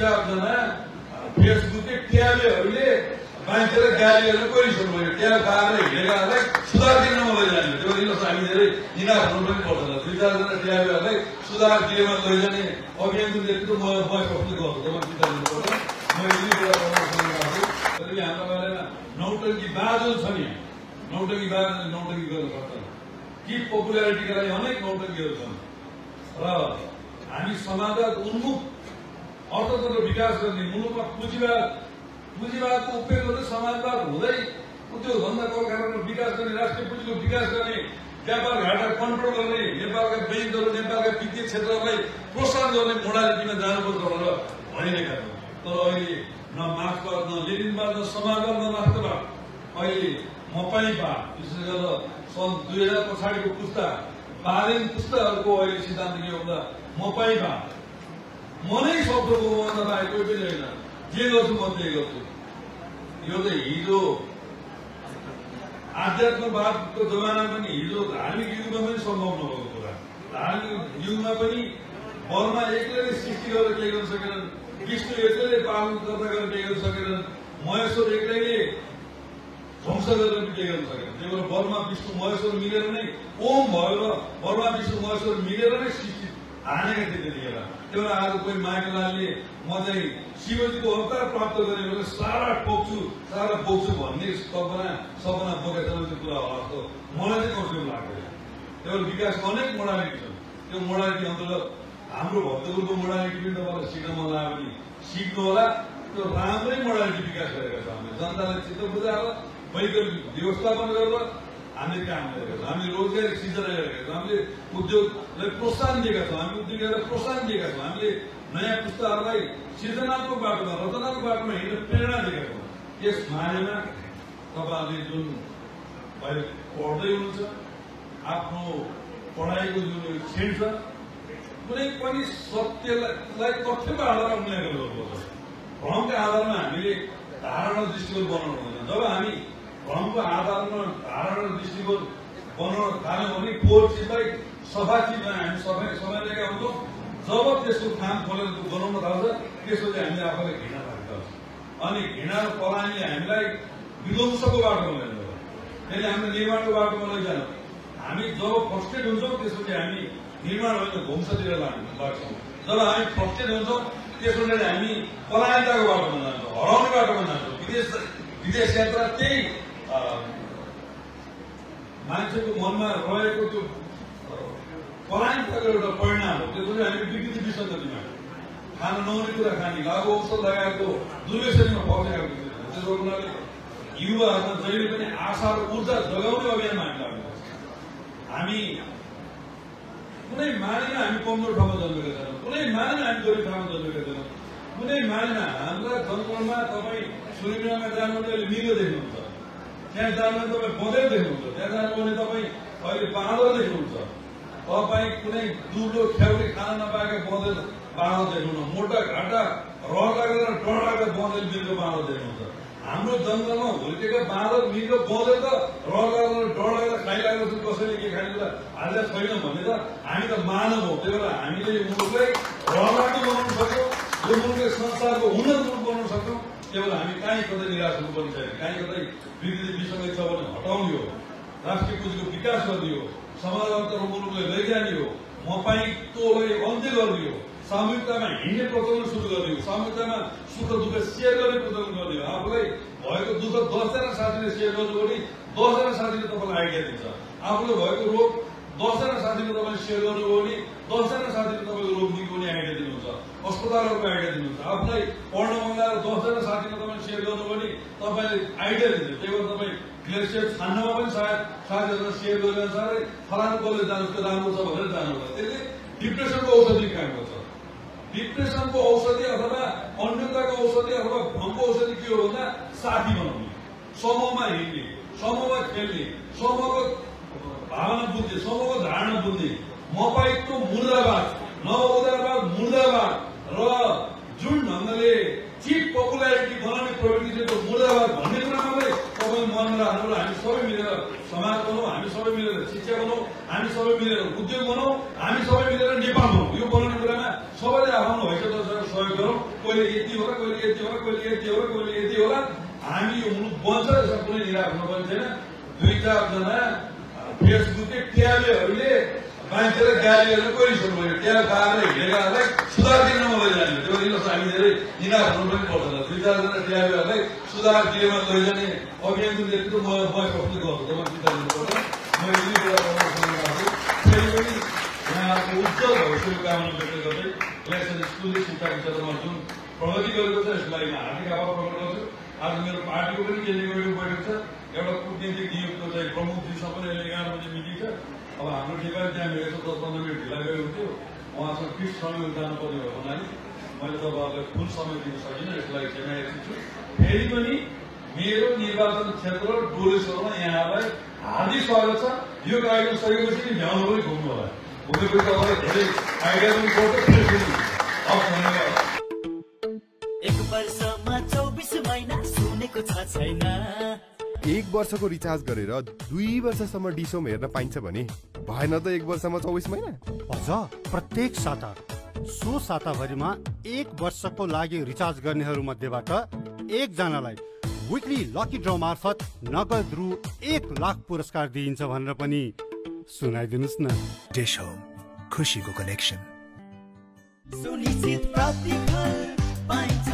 चारजना फेसबुककै ट्याबेहरूले मान्छेले गालीहरू गरिसक्नु भयो ट्याब खाएर हिँडेकाहरूलाई सुधार दिन लैजाने त्यो दिनुहोस् हामी धेरै निराश हुनु पनि पर्दैन दुई चारजना ट्याबेहरूलाई सुधार दिएमा लैजाने अभियानको नेतृत्व म म कस्तो गर्छु तपाईँ चिन्ता गर्नु पर्दैन म यति कुरा सक्छु त्यसैले हाम्रो बेलामा नौटङ्की बाजल छ नि नौटङ्की बाजल नौटङ्की गर्न सक्दैन कि पपुलारिटीका लागि अनेक नौटङ्कीहरू छन् र हामी समाजवाद उन्मुख अर्थतन्त्र विकास गर्ने मुलुकमा पुँजीवाद पुँजीवादको उपयोग गर्दै समाजवाद हुँदै उद्योग धन्दा कलकारखाना विकास गर्ने राष्ट्रिय पुँजीको विकास गर्ने व्यापार घाटा कन्ट्रोल गर्ने नेपालका ब्याङ्कहरू नेपालका वित्तीय क्षेत्रलाई प्रोत्साहन गर्ने मोडालिटीमा जानुपर्छ भनेर भनिरहेका छन् तर अहिले न मार्क्सवाद न लेनिनवाद न समाजवाद न राष्ट्रवाद। अहिले मपाईवाद विशेष गरेर सन् दुई हजार पछाडिको पुस्ता बालेन पुस्ताहरूको अहिले सिद्धान्त के भन्दा मपाईवाद। मनै शब्दको बाहेक कोही पनि होइन जे गर्छु म त्यही गर्छु यो चाहिँ हिजो आध्यात्मवादको जमाना पनि हिजो धार्मिक युगमा पनि सम्भव नभएको कुरा धार्मिक युगमा पनि बलमा एक्लैले सृष्टि गरेर केही गर्न सकेनन् विष्णु एक्लैले पालन गर्दा गरेर केही गर्न सकेनन् महेश्वर एक्लैले ध्वंस गरेर पनि केही गर्न सकेन त्यही भएर बलमा विष्णु महेश्वर मिलेर नै ओम भयो र बलमा विष्णु महेश्वर मिलेर नै सृष्टि हानेका थिए भएर आज कोही माइकलालले म चाहिँ शिवजीको अवतार प्राप्त गरेँ भने सारा पोख्छु सारा पोख्छु भन्ने सपना सपना बोकेको त्यो कुरा जस्तो मलाई चाहिँ कस्तो लाग्दैन भएर विकासको अनेक मोडालिटी छन्। त्यो मोडालिटी अन्तर्गत हाम्रो भक्तपुरको मोडालिटी पनि तपाईँलाई सिक्न मन लाग्यो भने सिक्नु होला त्यो राम्रै मोडालिटी विकास गरेका छौँ हामीले जनतालाई चित्त बुझाएर वैकल्पिक व्यवस्थापन गरेर काम गरेका छौँ हामीले रोजगारी गरेका छौँ हामीले उद्योगलाई प्रोत्साहन दिएका छौँ हामी उद्योगहरूलाई प्रोत्साहन दिएका छौँ हामीले नयाँ पुस्ताहरूलाई सृजनात्मक बाटोमा रचनात्मक बाटोमा हिँड्न प्रेरणा दिएका छौँ यस मानेमा तपाईँहरूले जुन अहिले पढ्दै हुनुहुन्छ आफ्नो पढाइको जुन क्षण छ कुनै पनि सत्यलाई तथ्यको आधारमा मूल्याङ्कन गर्नुपर्छ भ्रमका आधारमा हामीले धारणा दृष्टिकोण बनाउनु हुँदैन जब हामी भ्रमको आधारमा धारणा दृष्टिकोण बनाउन थाल्यौँ भने फोहोर चिजलाई सफा चिजमा हामी सफा समाइरहेका हुन्छौँ जब त्यसको काम खोलेर बनाउन थाल्छ त्यसपछि हामीले आफूलाई घृणा लाग्छ अनि घृणा र पलायनले हामीलाई विध्वंसको बाटोमा लैजान्छ त्यसले हामीले निर्माणको बाटोमा लैजान हामी जब फ्रस्ट्रेट हुन्छौँ त्यसपछि हामी निर्माण होइन लाग्- लाग्छौँ जब हामी फ्रस्ट्रेट हुन्छौँ त्यसपछि हामी पलायनताको बाटोमा जान्छौँ हराउने बाटोमा जान्छौँ विदेश विदेश यात्रा त्यही मान्छेको मनमा रहेको त्यो अ, पलायनताको एउटा परिणाम हो। त्यसपछि हामी विकृति विसङ्गतिमा खान नहुने कुरा खाने लागु औषध लगाएको दुर्व्यसनीमा फसेका विकृति त्यसो हुनाले युवाहरूमा जहिले पनि आशा र ऊर्जा जगाउने अभियानमा हामी लाग्नुपर्छ हामी कुनै मानेमा हामी कमजोर ठाउँमा जन्मेका छैनौँ। कुनै मानेमा हामी गरिब ठाउँमा जन्मेका छैनौँ। कुनै मानेमा हाम्रा जन्ममा तपाईँ सूर्यमा जानु भने अहिले मिलो देख्नुहुन्छ। त्यहाँ जानु तपाईँ बँदेल देख्नुहुन्छ। त्यहाँ जानु भने तपाईँ अहिले बाँदर देख्नुहुन्छ। तपाईँ कुनै दुलो ख्याउले खान नपाएका बँदेल बाँदर देख्नुहुन्न मोटा घाटा रड लागेर डर लागेर बँदेल मिर्गो बाँदर देख्नुहुन्छ। हाम्रो जङ्गलमा हुर्केका बाँदर मिर्गो बँदेल त रड लागेर डर लागेर खाइरहेको छ कसैले के खाने हाल्दा छैन भने त हामी त मानव हो। त्यही भएर हामीले यो मुलुकलाई रहलाग्दो बनाउन सक्छौँ यो मुलुकलाई संसारको उन्नत मुलुक बनाउन सक्छौँ। भएर हामी कहीँ कतै निराश हुनु पनि छैन कहीँ कतै विकृति विसङ्गति छ भने हटाउने हो राष्ट्रिय पुँजीको विकास गर्ने हो समाजतर्फ मुलुकलाई लैजाने हो मपाइतोलाई अन्त्य गर्ने हो सामूहिकतामा हिँड्ने प्रचलन सुरु गर्ने हो सामूहिकतामा सुख दुःख सेयर गर्ने प्रचलन गर्ने हो आफूलाई भएको दुःख दसजना साथीले सेयर गर्नु भने दसजना साथीले तपाईँलाई आइडिया दिन्छ आफूलाई भएको रोग दसजना साथीले तपाईँले सेयर गर्नुभयो भने दसजना साथीले तपाईँको रोग निको आइडिया दिनुहुन्छ अस्पतालहरूको आइडिया दिनुहुन्छ। आफूलाई पढ्न मन लागेर दसजना साथीले तपाईँले सेयर गर्नुभयो भने तपाईँले आइडिया दिन्छ त्यही भएर तपाईँ ग्लेसियर छान्नमा पनि सायद साथीहरूलाई सेयर गरेर साह्रै फलानु कलेज जानु त्यो राम्रो छ भनेर जानु होला त्यसले डिप्रेसनको औषधि काम गर्छ। डिप्रेसनको औषधि अथवा अन्यताको औषधि अथवा भ्रमको औषधि के हो भन्दा साथी बनाउने समूहमा हिँड्ने समूहमा खेल्ने समूहको भावना बुझ्ने समूहको धारणा बुझ्ने मपाइको मुर्दाबाद नवउदारवाद मुर्दाबाद र जुन ढङ्गले चिप पपुलारिटी बनाउने प्रवृत्ति त्यो मुर्दाबाद भन्ने चाहिँ तपाईँ मनमा राख्नु हामी सबै मिलेर समाज बनाऊ हामी सबै मिलेर शिक्षा बनाऊ हामी सबै मिलेर उद्योग बनाऊ हामी सबै मिलेर नेपाल बनाऊ यो बनाउने कुरामा सबैले आफ्नो हैसियत अनुसार सहयोग गरौँ कहिले यति होला कहिले यति होला कहिले यति होला कहिले यति होला हामी यो मुलुक बन्छ यसमा कुनै निराश हुनु पनि छैन दुई चारजना फेसबुककै ट्याबेहरूले मान्छेलाई गालीहरू कोही सुन्नु ट्याब खाएर हिँडेकाहरूलाई सुधार दिन लैजाने त्यो दिन हामी धेरै निराश हुनु पनि पर्दैन दुई चारजना ट्याबेहरूलाई सुधार दिएमा लैजाने अभियान जुन त्यति म म कस्तो गर्छु तपाईँ चिन्ता गर्नु पर्दैन मैले यी कुरा फेरि पनि यहाँको उज्जवल भविष्यको कामना व्यक्त गर्दै इलेक्सन स्कुलले शिक्षाको क्षेत्रमा जुन प्रगति गरेको छ यसको लागि म हार्दिक आभार प्रकट आज मेरो पार्टीको पनि केन्द्रीय बैठक छ। एउटा कुटनीतिक नियुक्त चाहिँ प्रमुखजीसँग पनि अहिले एघार बजी मिटिङ छ। अब हाम्रो ठेका त्यहाँ भेटेको दस पन्ध्र मिनट ढिला गएको हुन्थ्यो उहाँसँग फिक्स समय जानुपर्ने भएको हुनाले मैले तपाईँहरूलाई फुल समय दिन सकिनँ यसलाई क्षमा छु। फेरि पनि मेरो निर्वाचन क्षेत्र डोलेश्वरमा यहाँलाई हार्दिक स्वागत छ। यो कार्यक्रम सकेपछि भ्याउनु पनि घुम्नु होला। घुमेपछि तपाईँलाई धेरै आइडिया पनि पर्छ हस् धन्यवाद। वर्षमा चौबिस महिना सुनेको छ छैन। एक वर्षको रिचार्ज गरेर दुई वर्षसम्म डिसोम हेर्न पाइन्छ भने भएन त एक वर्षमा चौबिस महिना? अझ प्रत्येक साता सो साताभरिमा एक वर्षको लागि रिचार्ज गर्नेहरू मध्येबाट एकजनालाई विकली लकी ड्र मार्फत नगद रु एक लाख पुरस्कार दिइन्छ भनेर पनि सुनाइदिनुहोस् न। होम खुसीको कनेक्सन सुनिश्चित प्रतिफल पाइन्छ